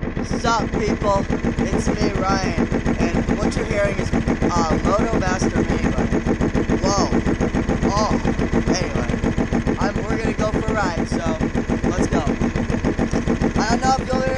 What's up, people? It's me, Ryan, and what you're hearing is uh, Moto Master Mini Bike. Whoa. Oh. Anyway, I'm, we're gonna go for a ride, so let's go. I don't know if you'll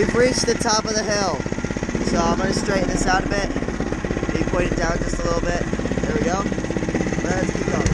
We've reached the top of the hill. So I'm gonna straighten this out a bit. Maybe point it down just a little bit. There we go. Let's keep going.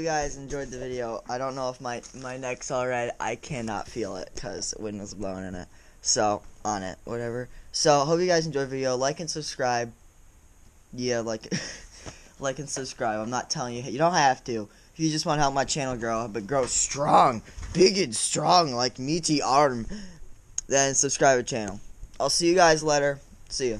You guys enjoyed the video. I don't know if my my neck's all right. I cannot feel it because wind was blowing in it. So on it, whatever. So hope you guys enjoyed the video. Like and subscribe. Yeah, like like and subscribe. I'm not telling you you don't have to. If you just want to help my channel grow, but grow strong, big and strong like meaty arm, then subscribe to the channel. I'll see you guys later. See ya.